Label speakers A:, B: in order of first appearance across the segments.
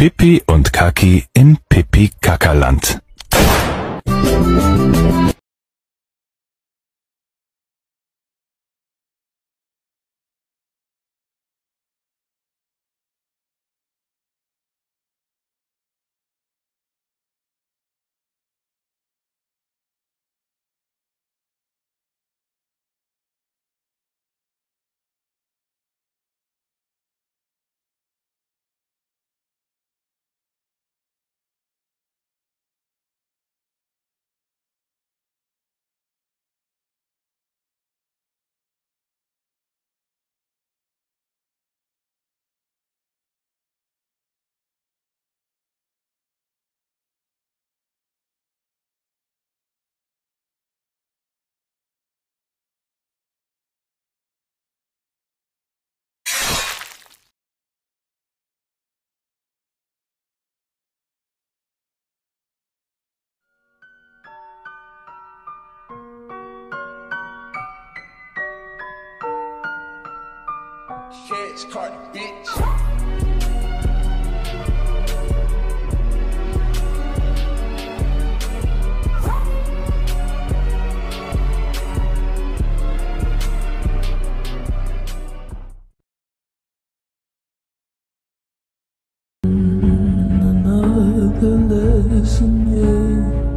A: Pippi und Kaki im Pipi-Kackerland.
B: Catch Cardi, bitch.
C: lesson, yeah.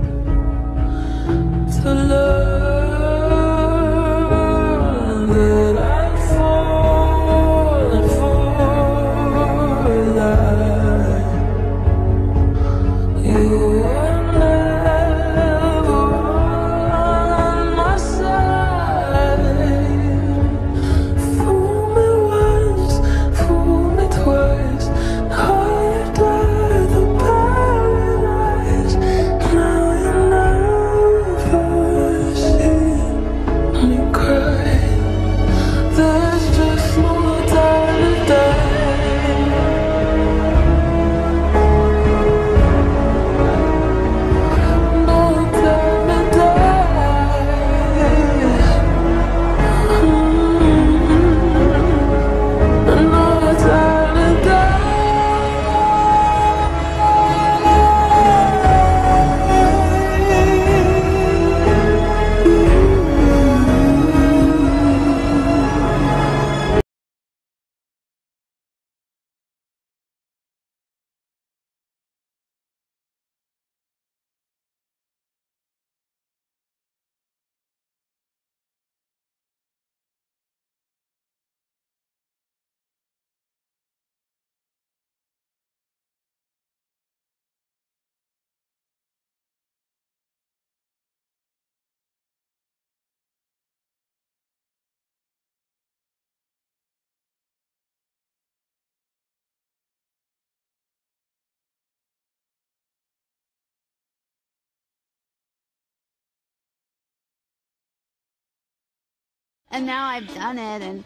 D: And now I've done it, and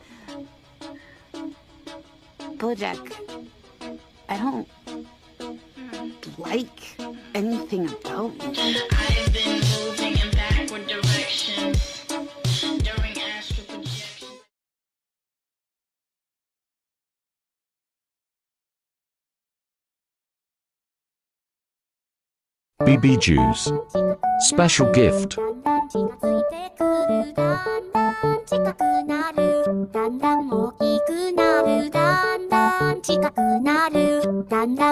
D: Bojack, I don't like anything about you.
E: I've been moving in backward direction during astral projection.
F: BB Jews. Special gift.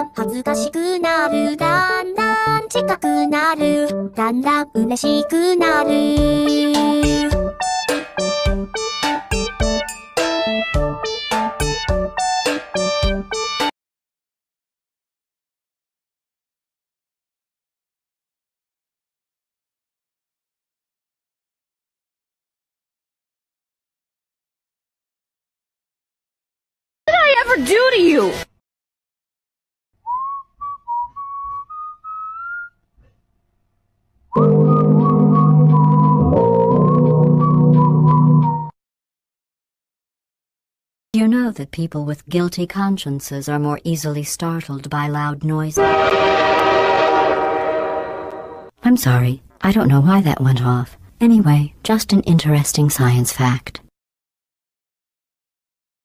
G: だんだん恥ずかしくなるだんだん近くなるだんだん嬉しくなる
D: do to you?
H: You know that people with guilty consciences are more easily startled by loud noises. I'm sorry, I don't know why that went off. Anyway, just an interesting science fact.